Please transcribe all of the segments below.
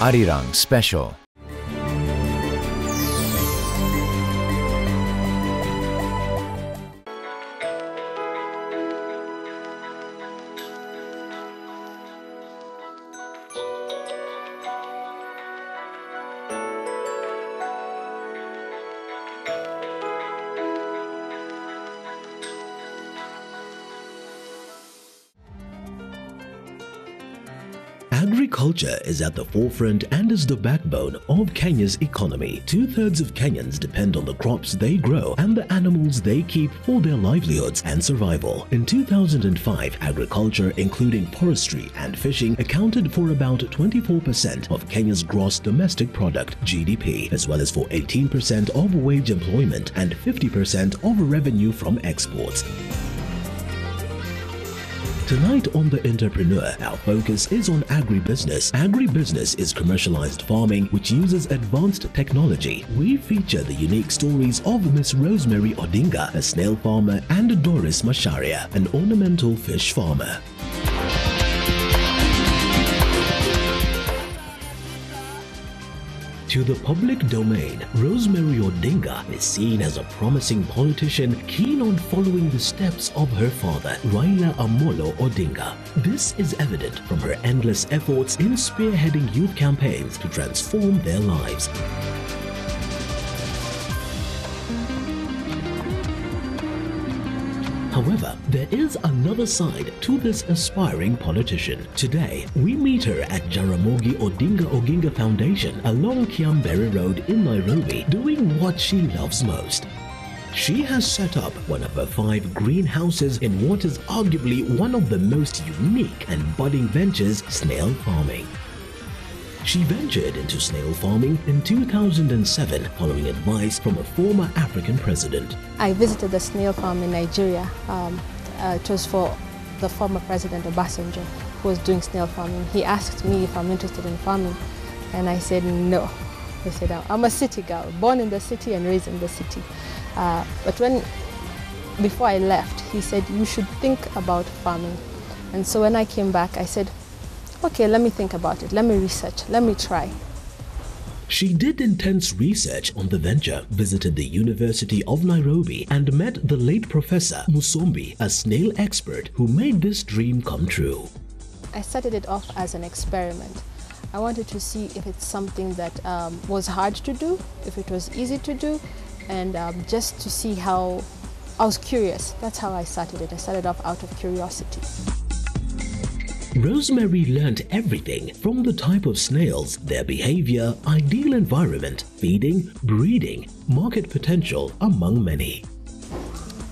Arirang Special. Agriculture is at the forefront and is the backbone of Kenya's economy. Two thirds of Kenyans depend on the crops they grow and the animals they keep for their livelihoods and survival. In 2005, agriculture, including forestry and fishing, accounted for about 24% of Kenya's gross domestic product (GDP), as well as for 18% of wage employment and 50% of revenue from exports. Tonight on The Entrepreneur, our focus is on agribusiness. Agribusiness is commercialized farming which uses advanced technology. We feature the unique stories of Miss Rosemary Odinga, a snail farmer, and Doris Masharia, an ornamental fish farmer. To the public domain, Rosemary Odinga is seen as a promising politician keen on following the steps of her father, Raila Amolo Odinga. This is evident from her endless efforts in spearheading youth campaigns to transform their lives. However, there is another side to this aspiring politician. Today, we meet her at Jaramogi Odinga Oginga Foundation along Kiambere Road in Nairobi, doing what she loves most. She has set up one of her five greenhouses in what is arguably one of the most unique and budding ventures, snail farming. She ventured into snail farming in 2007 following advice from a former African president. I visited the snail farm in Nigeria. Um, uh, it was for the former president Obasanjo who was doing snail farming. He asked me if I'm interested in farming and I said no. He said, I'm a city girl, born in the city and raised in the city. Uh, but when, before I left, he said, you should think about farming. And so when I came back, I said, okay, let me think about it. Let me research. Let me try. She did intense research on the venture, visited the University of Nairobi, and met the late Professor Musombi, a snail expert who made this dream come true. I started it off as an experiment. I wanted to see if it's something that um, was hard to do, if it was easy to do, and um, just to see how I was curious. That's how I started it. I started off out of curiosity. Rosemary learned everything from the type of snails, their behavior, ideal environment, feeding, breeding, market potential, among many.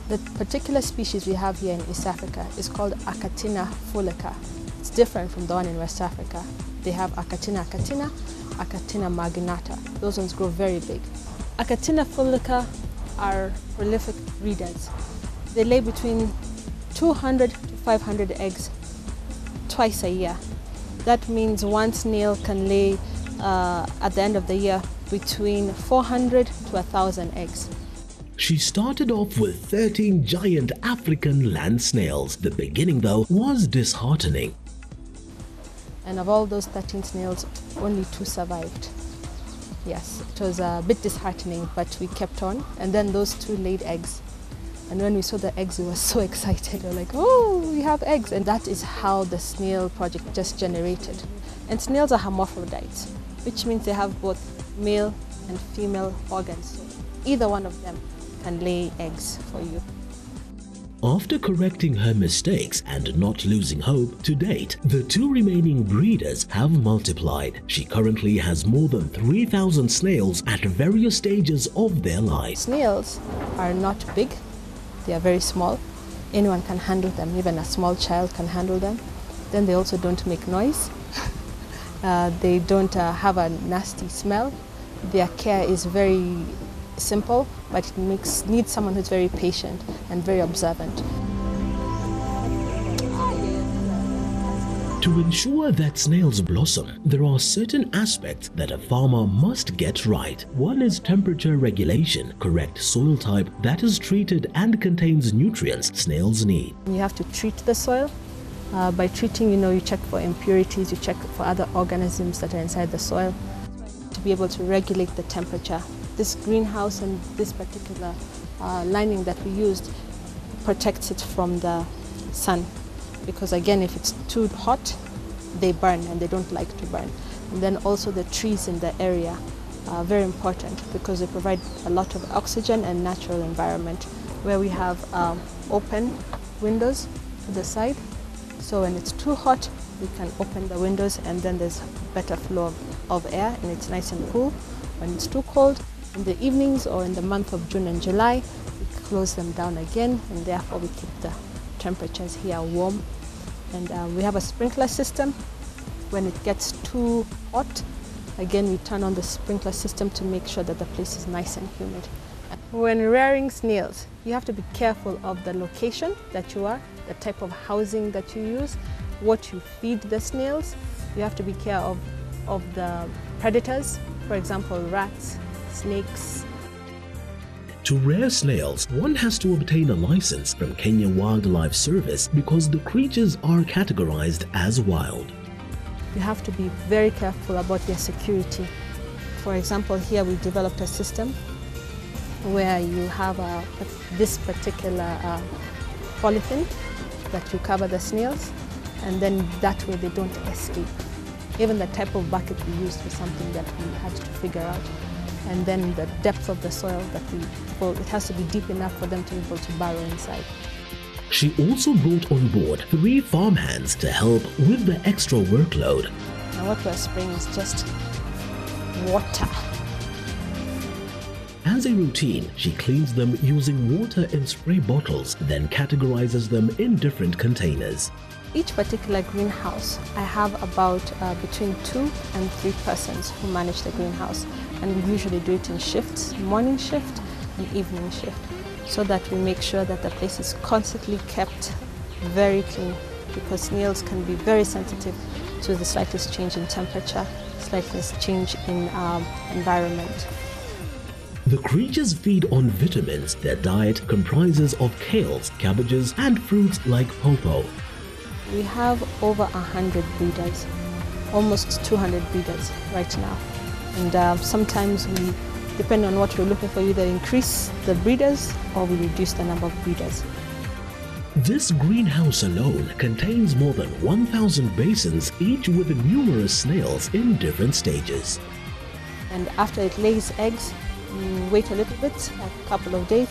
The particular species we have here in East Africa is called Achatina fulica. It's different from the one in West Africa. They have Achatina achatina, Achatina marginata. Those ones grow very big. Achatina fulica are prolific breeders. They lay between 200 to 500 eggs twice a year. That means one snail can lay uh, at the end of the year between 400 to 1,000 eggs. She started off with 13 giant African land snails. The beginning, though, was disheartening. And of all those 13 snails, only two survived. Yes, it was a bit disheartening, but we kept on. And then those two laid eggs. And when we saw the eggs, we were so excited. We were like, oh, we have eggs. And that is how the snail project just generated. And snails are hermaphrodites, which means they have both male and female organs. So either one of them can lay eggs for you. After correcting her mistakes and not losing hope, to date, the two remaining breeders have multiplied. She currently has more than 3,000 snails at various stages of their life. Snails are not big, they are very small. Anyone can handle them, even a small child can handle them. Then they also don't make noise. uh, they don't uh, have a nasty smell. Their care is very simple, but it makes, needs someone who's very patient and very observant. To ensure that snails blossom, there are certain aspects that a farmer must get right. One is temperature regulation, correct soil type that is treated and contains nutrients snails need. You have to treat the soil Uh, by treating, you know, you check for impurities, you check for other organisms that are inside the soil to be able to regulate the temperature. This greenhouse and this particular uh, lining that we used protects it from the sun because again if it's too hot they burn and they don't like to burn. And then also the trees in the area are very important because they provide a lot of oxygen and natural environment where we have um, open windows to the side. So when it's too hot we can open the windows and then there's better flow of, of air and it's nice and cool. When it's too cold in the evenings or in the month of June and July we close them down again and therefore we keep the temperatures here warm and um, we have a sprinkler system. When it gets too hot again we turn on the sprinkler system to make sure that the place is nice and humid. When rearing snails you have to be careful of the location that you are the type of housing that you use what you feed the snails. You have to be careful of, of the predators for example rats snakes to rear snails, one has to obtain a license from Kenya Wildlife Service because the creatures are categorized as wild. You have to be very careful about their security. For example, here we developed a system where you have a, this particular uh, polythene that you cover the snails and then that way they don't escape. Even the type of bucket we used was something that we had to figure out and then the depth of the soil that we, well, it has to be deep enough for them to be able to burrow inside. She also brought on board three farmhands to help with the extra workload. Now what we're spraying is just water. As a routine, she cleans them using water in spray bottles, then categorizes them in different containers. Each particular greenhouse, I have about uh, between two and three persons who manage the greenhouse and we usually do it in shifts, morning shift and evening shift, so that we make sure that the place is constantly kept very clean because snails can be very sensitive to the slightest change in temperature, slightest change in um, environment. The creatures feed on vitamins. Their diet comprises of kales, cabbages, and fruits like pawpaw. We have over 100 breeders, almost 200 breeders right now. And uh, sometimes we, depend on what we're looking for, either increase the breeders or we reduce the number of breeders. This greenhouse alone contains more than 1,000 basins, each with numerous snails in different stages. And after it lays eggs, you wait a little bit, a couple of days,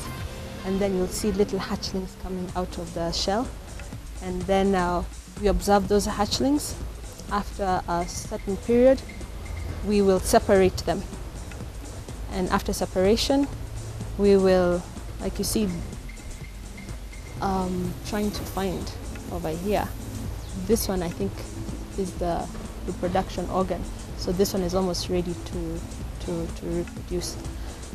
and then you'll see little hatchlings coming out of the shell. And then uh, we observe those hatchlings. After a certain period, we will separate them. And after separation, we will, like you see, um, trying to find over here. This one, I think, is the reproduction organ. So this one is almost ready to, to, to reproduce.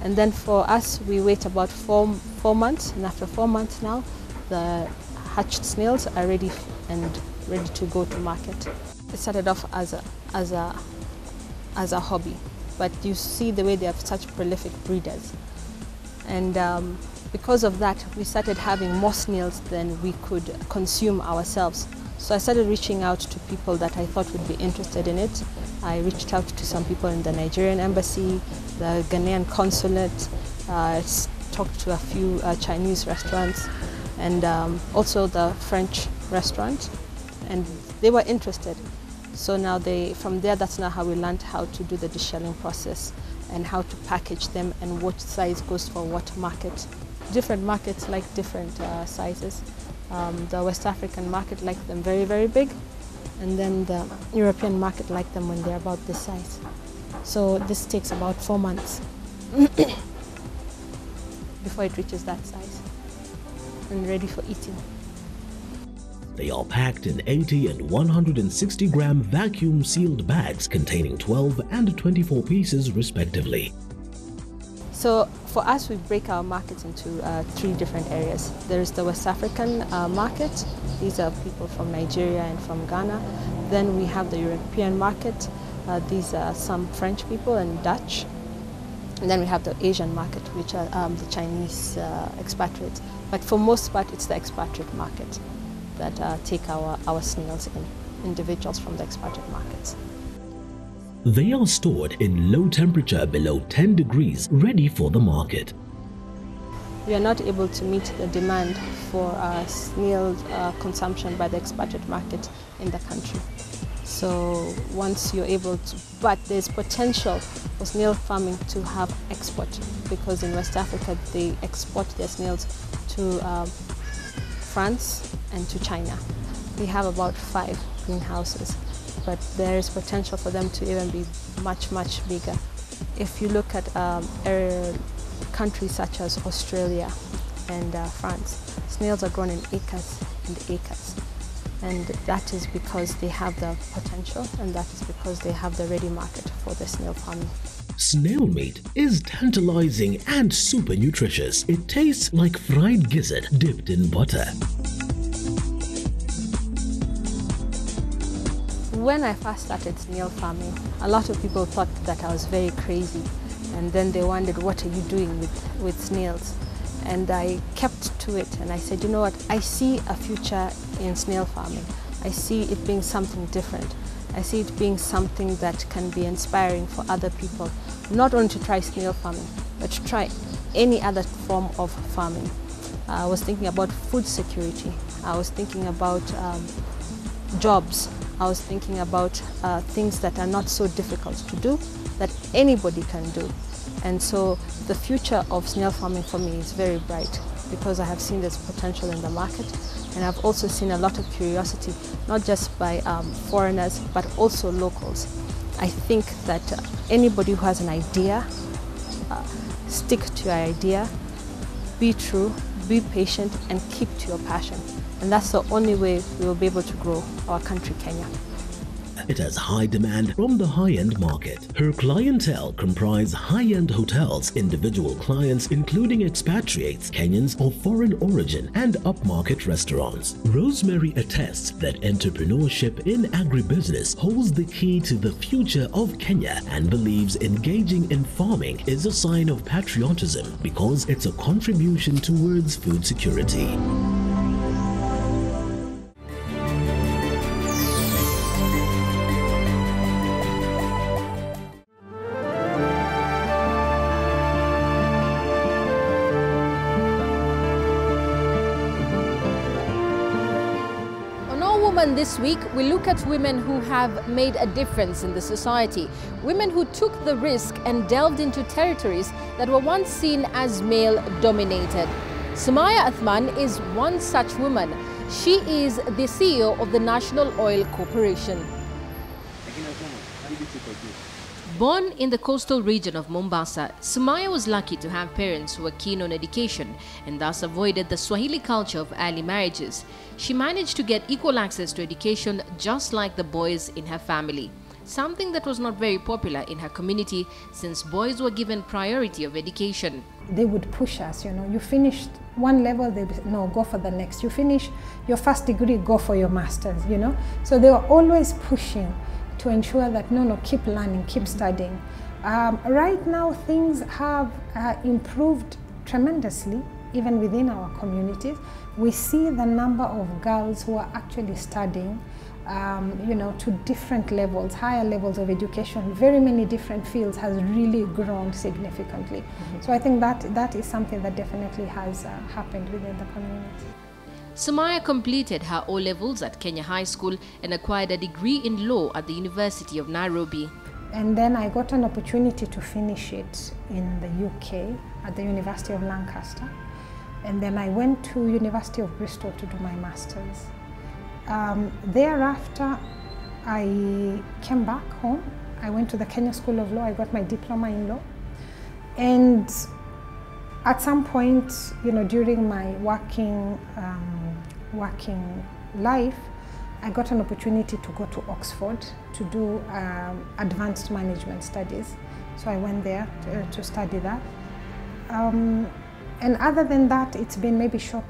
And then for us, we wait about four, four months, and after four months now, the hatched snails are ready and ready to go to market. It started off as a, as a as a hobby. But you see the way they have such prolific breeders. And um, because of that, we started having more snails than we could consume ourselves. So I started reaching out to people that I thought would be interested in it. I reached out to some people in the Nigerian embassy, the Ghanaian consulate, uh, talked to a few uh, Chinese restaurants, and um, also the French restaurant, and they were interested. So now they, from there, that's now how we learned how to do the deshelling process and how to package them and what size goes for what market. Different markets like different uh, sizes. Um, the West African market like them very, very big, and then the European market like them when they're about this size. So this takes about four months before it reaches that size and ready for eating. They are packed in 80 and 160 gram vacuum sealed bags containing 12 and 24 pieces respectively. So for us, we break our markets into uh, three different areas. There is the West African uh, market. These are people from Nigeria and from Ghana. Then we have the European market. Uh, these are some French people and Dutch. And then we have the Asian market, which are um, the Chinese uh, expatriates. But for most part, it's the expatriate market. that uh, take our, our snails in, individuals from the expatriate markets. They are stored in low temperature below 10 degrees, ready for the market. We are not able to meet the demand for uh, snail uh, consumption by the expatriate market in the country. So once you're able to, but there's potential for snail farming to have export because in West Africa they export their snails to um, France and to China. We have about five greenhouses but there is potential for them to even be much, much bigger. If you look at um, countries such as Australia and uh, France, snails are grown in acres and acres. And that is because they have the potential and that is because they have the ready market for the snail farming. Snail meat is tantalizing and super nutritious. It tastes like fried gizzard dipped in butter. When I first started snail farming, a lot of people thought that I was very crazy. And then they wondered, what are you doing with, with snails? And I kept to it and I said, you know what, I see a future in snail farming. I see it being something different. I see it being something that can be inspiring for other people, not only to try snail farming, but to try any other form of farming. I was thinking about food security. I was thinking about um, jobs. I was thinking about uh, things that are not so difficult to do, that anybody can do. And so the future of snail farming for me is very bright because I have seen this potential in the market and I've also seen a lot of curiosity, not just by um, foreigners, but also locals. I think that uh, anybody who has an idea, uh, stick to your idea, be true, be patient, and keep to your passion. And that's the only way we will be able to grow our country, Kenya. It has high demand from the high-end market. Her clientele comprise high-end hotels, individual clients including expatriates, Kenyans of foreign origin, and upmarket restaurants. Rosemary attests that entrepreneurship in agribusiness holds the key to the future of Kenya and believes engaging in farming is a sign of patriotism because it's a contribution towards food security. Week, we look at women who have made a difference in the society. Women who took the risk and delved into territories that were once seen as male dominated. Sumaya Athumani is one such woman. She is the CEO of the National Oil Corporation. Born in the coastal region of Mombasa, Sumaya was lucky to have parents who were keen on education and thus avoided the Swahili culture of early marriages. She managed to get equal access to education just like the boys in her family, something that was not very popular in her community since boys were given priority of education. They would push us, you know, you finished one level, they no, go for the next. You finish your first degree, go for your master's, you know. So they were always pushing to ensure that no, no, keep learning, keep studying. Um, right now, things have uh, improved tremendously, even within our communities. We see the number of girls who are actually studying, um, you know, to different levels, higher levels of education, very many different fields has really grown significantly. Mm -hmm. So I think that that is something that definitely has uh, happened within the community. Sumaya completed her O levels at Kenya High School and acquired a degree in law at the University of Nairobi. And then I got an opportunity to finish it in the UK at the University of Lancaster. And then I went to University of Bristol to do my master's. Um, thereafter, I came back home. I went to the Kenya School of Law. I got my diploma in law. And at some point, you know, during my working, um, working life, I got an opportunity to go to Oxford to do um, advanced management studies. So I went there to, to study that. Um, and other than that, it's been maybe short,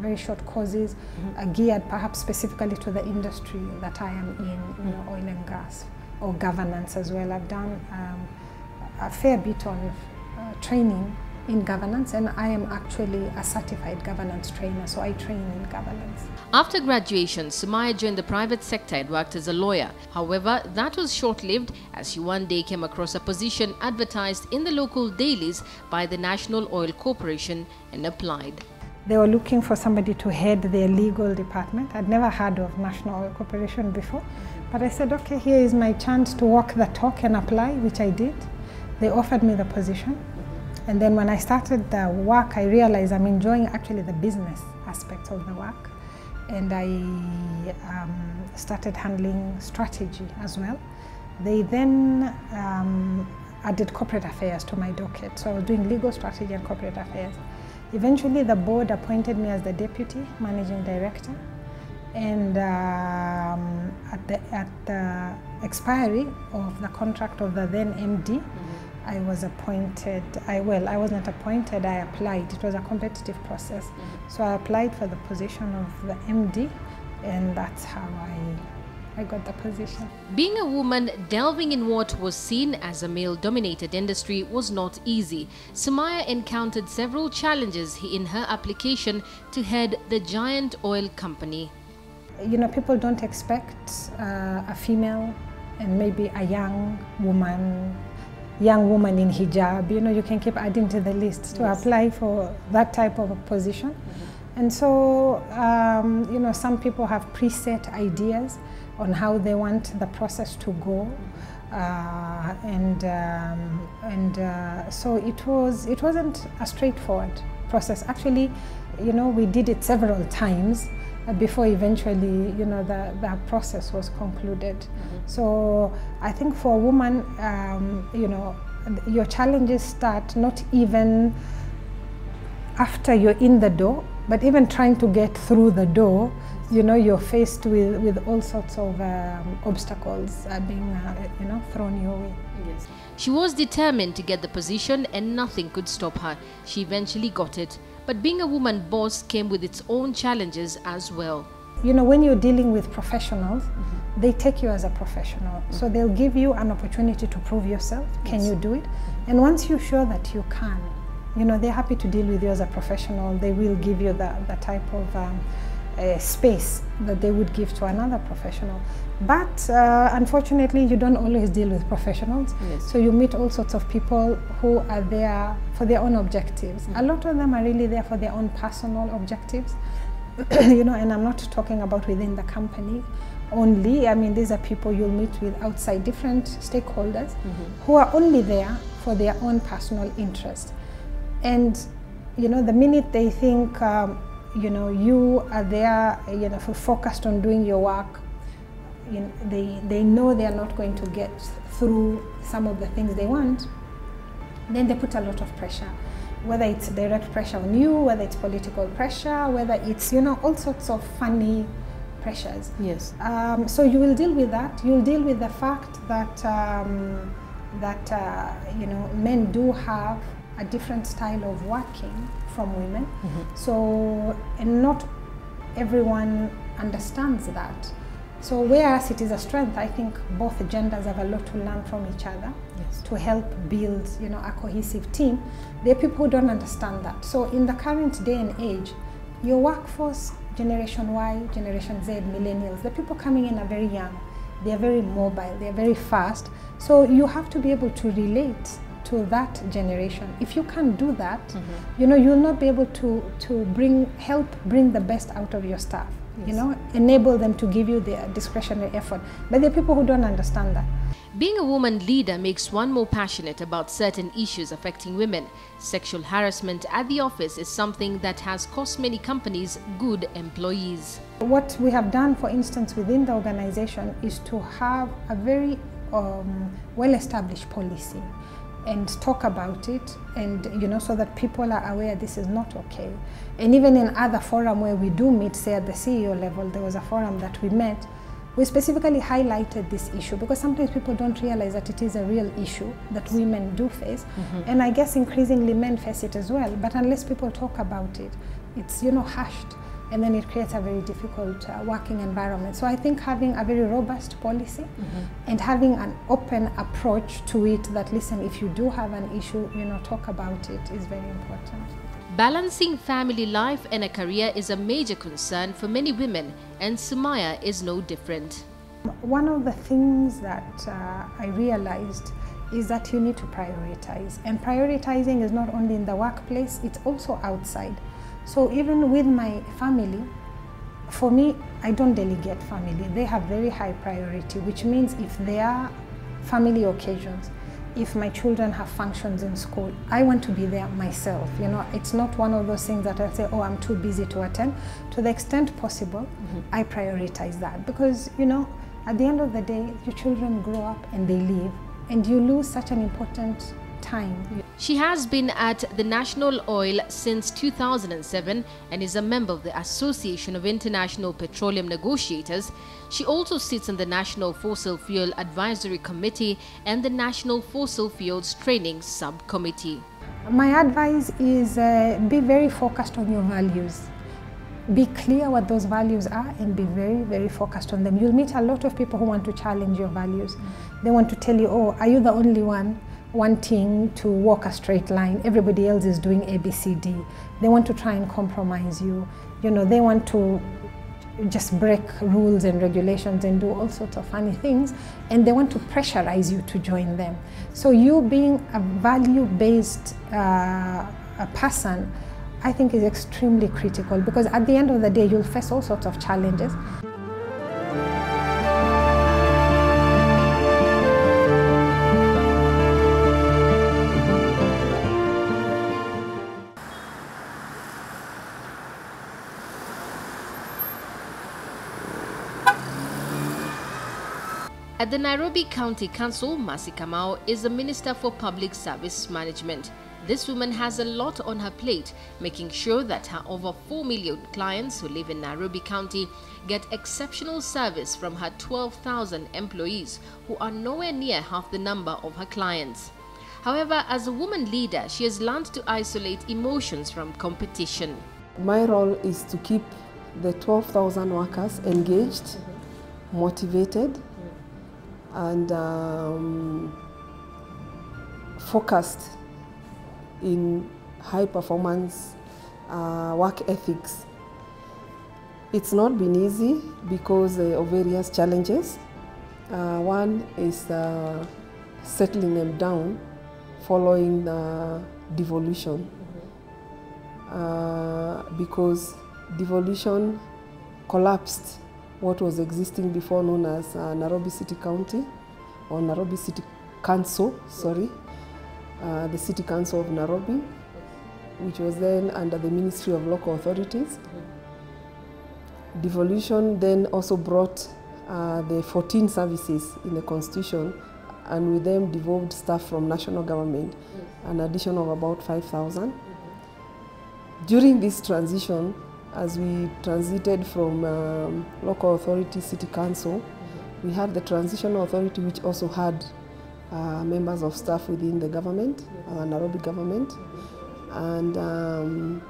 very short courses, mm -hmm. uh, geared perhaps specifically to the industry that I am in, you know, oil and gas or governance as well. I've done um, a fair bit of uh, training in governance, and I am actually a certified governance trainer, so I train in governance. After graduation, Sumaya joined the private sector and worked as a lawyer. However, that was short lived as she one day came across a position advertised in the local dailies by the National Oil Corporation and applied. They were looking for somebody to head their legal department. I'd never heard of National Oil Corporation before, but I said, okay, here is my chance to walk the talk and apply, which I did. They offered me the position. And then when I started the work, I realized I'm enjoying actually the business aspects of the work. And I um, started handling strategy as well. They then um, added corporate affairs to my docket. So I was doing legal strategy and corporate affairs. Eventually, the board appointed me as the deputy managing director. And um, at, the, at the expiry of the contract of the then MD, mm -hmm. I was appointed, I well, I wasn't appointed, I applied. It was a competitive process. Mm -hmm. So I applied for the position of the MD and that's how I I got the position. Being a woman delving in what was seen as a male-dominated industry was not easy. Sumaya encountered several challenges in her application to head the giant oil company. You know, people don't expect uh, a female and maybe a young woman young woman in hijab, you know, you can keep adding to the list to yes. apply for that type of a position. Mm -hmm. And so, um, you know, some people have preset ideas on how they want the process to go. Uh, and um, and uh, so it was it wasn't a straightforward process. Actually, you know, we did it several times before eventually, you know, the, the process was concluded. Mm -hmm. So I think for a woman, um, you know, your challenges start not even after you're in the door, but even trying to get through the door, you know, you're faced with, with all sorts of um, obstacles uh, being, uh, you know, thrown your way. Yes. She was determined to get the position and nothing could stop her. She eventually got it. But being a woman boss came with its own challenges as well. You know, when you're dealing with professionals, mm -hmm. they take you as a professional. Mm -hmm. So they'll give you an opportunity to prove yourself. Can yes. you do it? And once you're sure that you can, you know, they're happy to deal with you as a professional. They will give you the, the type of um, uh, space that they would give to another professional. But uh, unfortunately, you don't always deal with professionals. Yes. So you meet all sorts of people who are there for their own objectives. Mm -hmm. A lot of them are really there for their own personal objectives. you know, and I'm not talking about within the company only. I mean, these are people you'll meet with outside different stakeholders mm -hmm. who are only there for their own personal interest. And, you know, the minute they think, um, you know, you are there, you know, focused on doing your work, you know, they, they know they are not going to get through some of the things they want, then they put a lot of pressure. Whether it's direct pressure on you, whether it's political pressure, whether it's, you know, all sorts of funny pressures. Yes. Um, so you will deal with that. You'll deal with the fact that, um, that uh, you know, men do have a different style of working from women. Mm -hmm. So, and not everyone understands that. So whereas it is a strength, I think both genders have a lot to learn from each other yes. to help build, you know, a cohesive team. There are people who don't understand that. So in the current day and age, your workforce, Generation Y, Generation Z, millennials, the people coming in are very young. They are very mobile. They are very fast. So you have to be able to relate to that generation. If you can't do that, mm -hmm. you know, you'll not be able to, to bring, help bring the best out of your staff. Yes. You know, enable them to give you their discretionary effort. But there are people who don't understand that. Being a woman leader makes one more passionate about certain issues affecting women. Sexual harassment at the office is something that has cost many companies good employees. What we have done, for instance, within the organization is to have a very um, well-established policy and talk about it and you know so that people are aware this is not okay. And even in other forum where we do meet say at the ceo level there was a forum that we met we specifically highlighted this issue because sometimes people don't realize that it is a real issue that women do face. Mm -hmm. and i guess increasingly men face it as well. But unless people talk about it it's you know hushed and then it creates a very difficult uh, working environment. So I think having a very robust policy and having an open approach to it that listen, if you do have an issue, you know, talk about it is very important. Balancing family life and a career is a major concern for many women, and Sumaya is no different. One of the things that uh, I realized is that you need to prioritize. And prioritizing is not only in the workplace, it's also outside. So even with my family, for me, I don't delegate family. They have very high priority, which means if there are family occasions, if my children have functions in school, I want to be there myself. You know, it's not one of those things that I say, oh, I'm too busy to attend. To the extent possible, mm-hmm. I prioritize that because, you know, at the end of the day, your children grow up and they leave, and you lose such an important time. She has been at the National Oil since 2007 and is a member of the Association of International Petroleum Negotiators. She also sits on the National Fossil Fuel Advisory Committee and the National Fossil Fuels Training Subcommittee. My advice is uh, be very focused on your values. Be clear what those values are and be very, very focused on them. You'll meet a lot of people who want to challenge your values. They want to tell you, oh, are you the only one wanting to walk a straight line? Everybody else is doing A, B, C, D. They want to try and compromise you. You know, they want to just break rules and regulations and do all sorts of funny things and they want to pressurize you to join them so you being a value-based uh, person i think is extremely critical because at the end of the day you'll face all sorts of challenges the Nairobi County Council, Mercy Kamau is the Minister for Public Service Management. This woman has a lot on her plate, making sure that her over 4 million clients who live in Nairobi County get exceptional service from her 12,000 employees, who are nowhere near half the number of her clients. However, as a woman leader, she has learned to isolate emotions from competition. My role is to keep the 12,000 workers engaged, motivated, and um, focused in high performance uh, work ethics. It's not been easy because uh, of various challenges. Uh, one is uh, settling them down following the devolution uh, because devolution collapsed what was existing before known as uh, Nairobi City County or Nairobi City Council, sorry, uh, the City Council of Nairobi, which was then under the Ministry of Local Authorities. Devolution then also brought uh, the 14 services in the constitution and with them devolved staff from national government, an addition of about 5,000. During this transition, as we transited from um, local authority, city council, we had the transitional authority which also had uh, members of staff within the government, uh, Nairobi government. And um,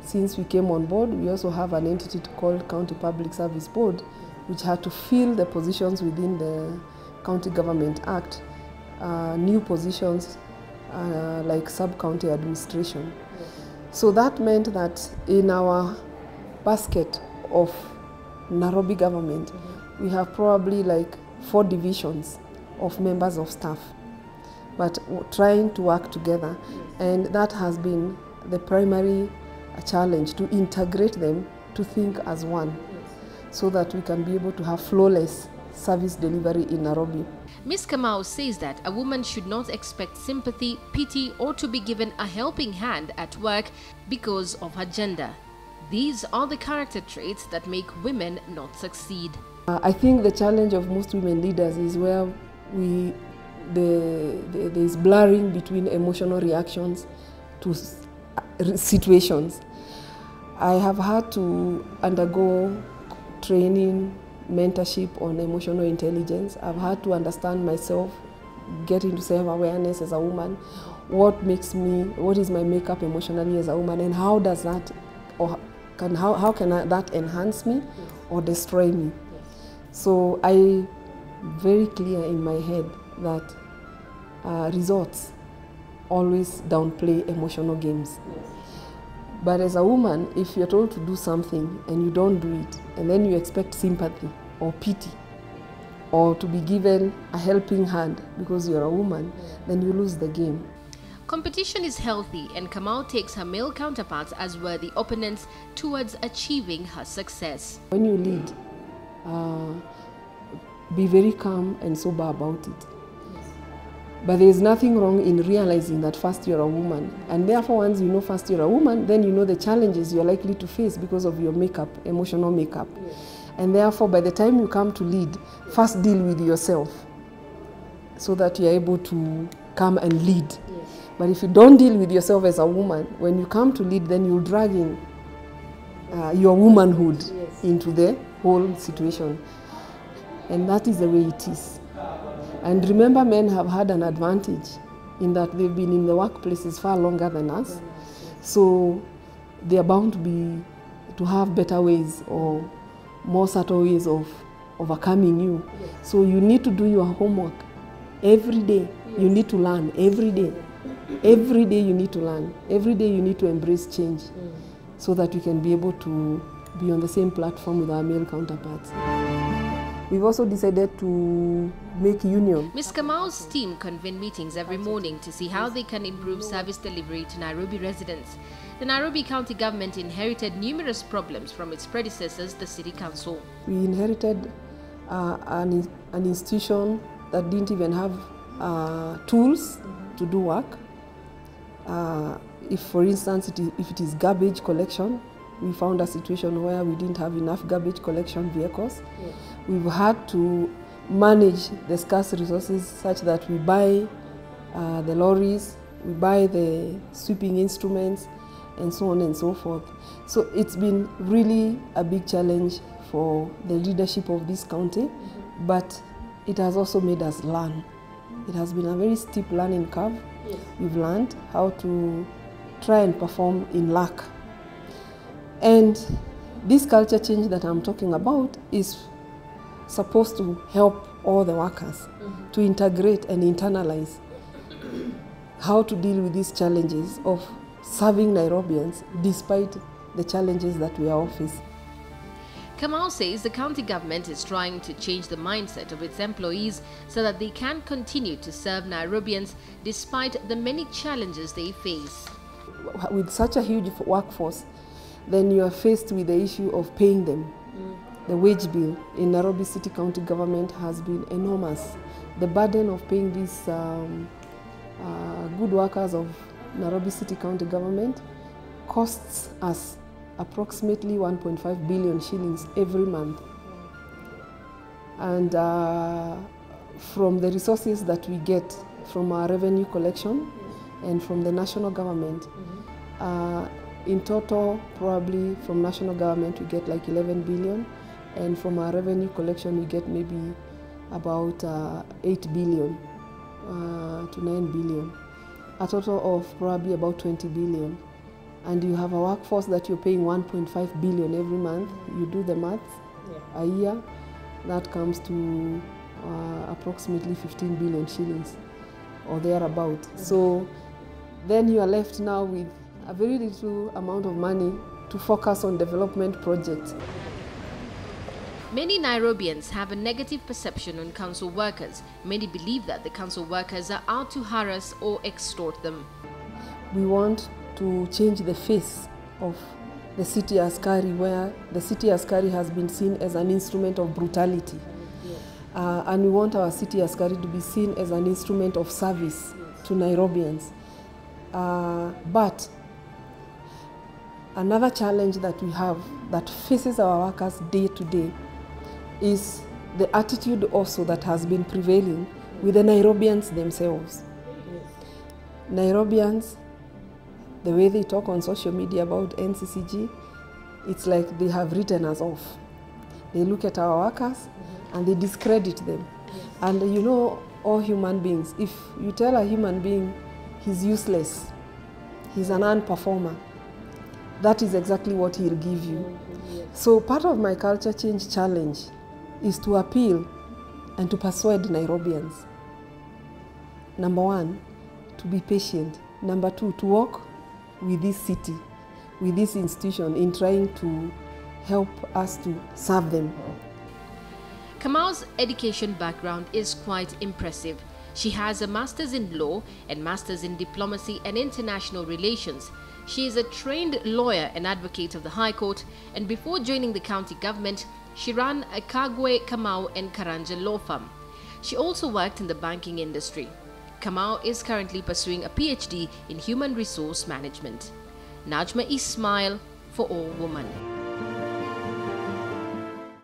since we came on board, we also have an entity called County Public Service Board, which had to fill the positions within the County Government Act, uh, new positions uh, like sub-county administration. So that meant that in our basket of Nairobi government, we have probably like four divisions of members of staff, but trying to work together. And that has been the primary challenge to integrate them to think as one so that we can be able to have flawless service delivery in Nairobi. Ms. Kamau says that a woman should not expect sympathy, pity, or to be given a helping hand at work because of her gender. These are the character traits that make women not succeed. Uh, I think the challenge of most women leaders is where we the, the there is blurring between emotional reactions to situations. I have had to undergo training, mentorship on emotional intelligence. I've had to understand myself, get into self-awareness as a woman. What makes me, what is my makeup emotionally as a woman, and how does that, can how, how can I, that enhance me or destroy me? So I very clear in my head that uh, results always downplay emotional games. But as a woman, if you're told to do something and you don't do it, and then you expect sympathy or pity, or to be given a helping hand because you're a woman, then you lose the game. Competition is healthy, and Kamau takes her male counterparts as worthy opponents towards achieving her success. When you lead, uh, be very calm and sober about it. But there is nothing wrong in realizing that first you're a woman. And therefore, once you know first you're a woman, then you know the challenges you're likely to face because of your makeup, emotional makeup. And therefore, by the time you come to lead, first deal with yourself so that you're able to come and lead. But if you don't deal with yourself as a woman, when you come to lead, then you'll drag in uh, your womanhood into the whole situation. And that is the way it is. And remember, men have had an advantage in that they've been in the workplaces far longer than us. So they are bound to be to have better ways or more subtle ways of overcoming you. So you need to do your homework every day. You need to learn every day. Every day you need to learn. Every day you need to embrace change so that we can be able to be on the same platform with our male counterparts. We've also decided to make union. Ms. Kamau's team convene meetings every morning to see how they can improve service delivery to Nairobi residents. The Nairobi County government inherited numerous problems from its predecessors, the City Council. We inherited uh, an, an institution that didn't even have uh, tools to do work. Uh, if, for instance, it is, if it is garbage collection, we found a situation where we didn't have enough garbage collection vehicles. We've had to manage the scarce resources such that we buy uh, the lorries, we buy the sweeping instruments, and so on and so forth. So it's been really a big challenge for the leadership of this county, but it has also made us learn. It has been a very steep learning curve. We've learned how to try and perform in luck. And this culture change that I'm talking about is supposed to help all the workers mm -hmm. to integrate and internalize how to deal with these challenges of serving Nairobians despite the challenges that we are all facing. Kamau says the county government is trying to change the mindset of its employees so that they can continue to serve Nairobians despite the many challenges they face. With such a huge workforce, then you are faced with the issue of paying them. The wage bill in Nairobi City County government has been enormous. The burden of paying these um, uh, good workers of Nairobi City County government costs us approximately 1.5 billion shillings every month. And uh, from the resources that we get from our revenue collection and from the national government, uh, in total, probably from national government, we get like 11 billion, and from our revenue collection, we get maybe about uh, 8 billion uh, to 9 billion, a total of probably about 20 billion. And you have a workforce that you're paying 1.5 billion every month. You do the math, a year, that comes to uh, approximately 15 billion shillings or thereabout. So then you are left now with a very little amount of money to focus on development projects. Many Nairobians have a negative perception on council workers. Many believe that the council workers are out to harass or extort them. We want to change the face of the city askari where the city askari has been seen as an instrument of brutality. Uh, and we want our city askari to be seen as an instrument of service to Nairobians. Uh, but another challenge that we have that faces our workers day to day is the attitude also that has been prevailing with the Nairobians themselves. Nairobians, the way they talk on social media about NCCG, it's like they have written us off. They look at our workers mm -hmm. and they discredit them. Yes. And you know, all human beings, if you tell a human being he's useless, he's an unperformer, that is exactly what he'll give you. Yes. So part of my culture change challenge is to appeal and to persuade Nairobians. Number one, to be patient. Number two, to work with this city, with this institution in trying to help us to serve them. Kamau's education background is quite impressive. She has a master's in law and master's in diplomacy and international relations. She is a trained lawyer and advocate of the High Court, and before joining the county government, she ran a Kagwe, Kamau, and Karanja law firm. She also worked in the banking industry. Kamau is currently pursuing a PhD in human resource management. Najma Ismail for All Woman.